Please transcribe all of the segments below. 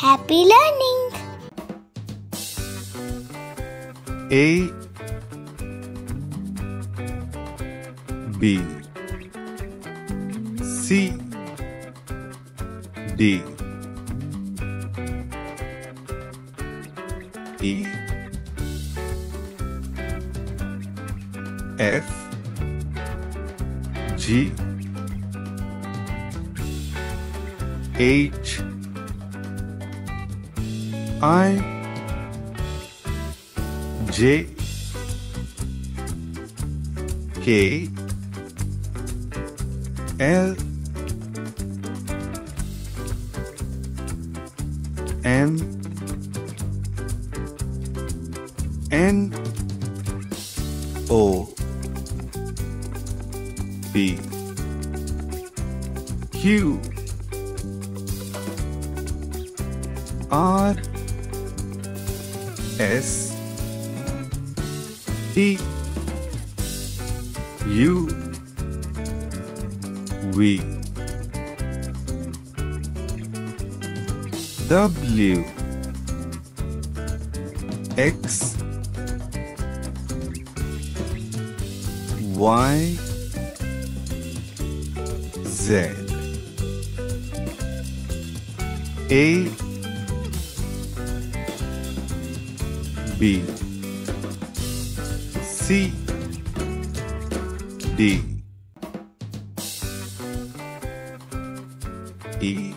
Happy learning! A B C D E F G H I J K L M N O P Q R S T U V. W X Y Z. A B. C. D. E.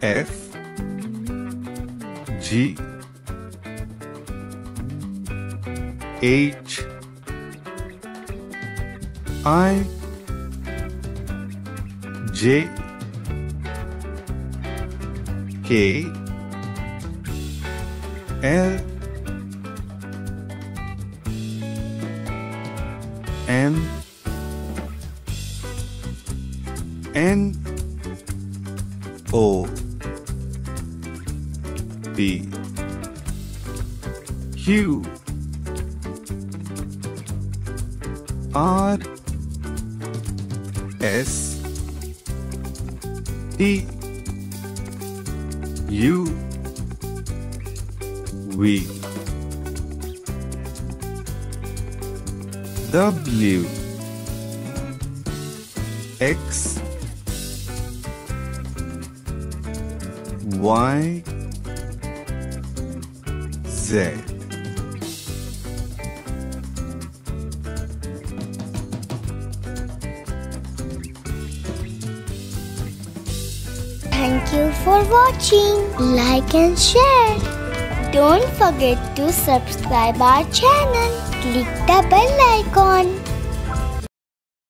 F. G. H. I. J. K L M N O P Q R S T U V W X Y Z Thank you for watching. Like and share. Don't forget to subscribe our channel. Click the bell icon.